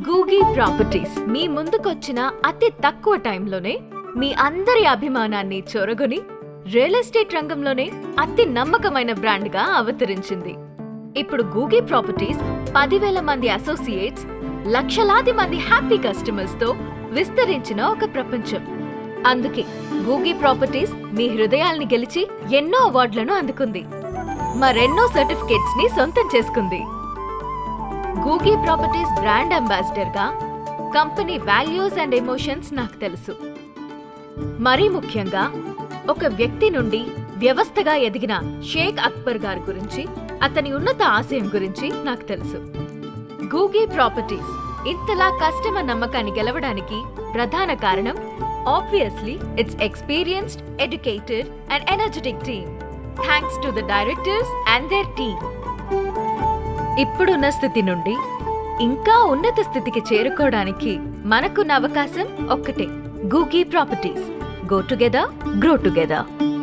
గూగీ properties మీ ముందుకొచ్చిన అతి తక్కువ టైంలోనే మీ అందరి అభిమానాన్ని చొరగొని రియల్ ఎస్టేట్ రంగంలోనే అతి నమ్మకమైన బ్రాండ్గా అవతరించింది. ఇప్పుడు గూగీ ప్రాపర్టీస్ పదివేల మంది అసోసియేట్స్ లక్షలాది మంది హ్యాపీ కస్టమర్స్తో విస్తరించిన ఒక ప్రపంచం. అందుకే గూగీ ప్రాపర్టీస్ మీ హృదయాల్ని గెలిచి ఎన్నో అవార్డులను అందుకుంది. మరెన్నో సర్టిఫికేట్స్ని సొంతం చేసుకుంది. గూగీ ప్రాపర్టీస్ బ్రాండ్ అంబాసిడర్గా కంపెనీ వాల్యూస్ అండ్ ఎమోషన్స్ నాకు తెలుసు. మరీ ముఖ్యంగా ఒక వ్యక్తి నుండి వ్యవస్థగా ఎదిగిన షేక్ అక్బర్ గారి గురించి అతని ఉన్నత ఆశయం గురించి నాకు తెలుసు. గూగీ ప్రాపర్టీస్ ఇంతలా కస్టమర్ నమ్మకాన్ని గెలవడానికి ప్రధాన కారణం obviously it's experienced educated and energetic team thanks to the directors and their team ఇప్పుడున్న స్థితి నుండి ఇంకా ఉన్నత స్థితికి చేరుకోవడానికి మనకున్న అవకాశం ఒక్కటే. Googie properties. Go together grow together